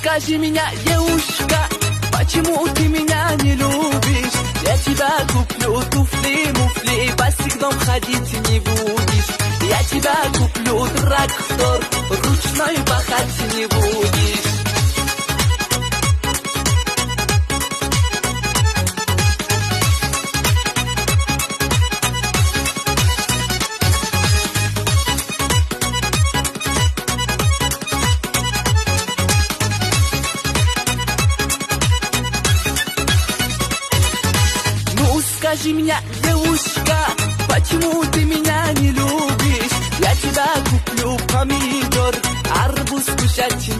скажи меня, девушка, почему ты меня не любишь? Я тебя куплю туфли, муфли, босиком ходить не будешь. Я тебя куплю трактор, ручной пахать не будешь. Скажи меня, девушка, почему ты меня не любишь? Я тебя куплю помидор, арбуз кушать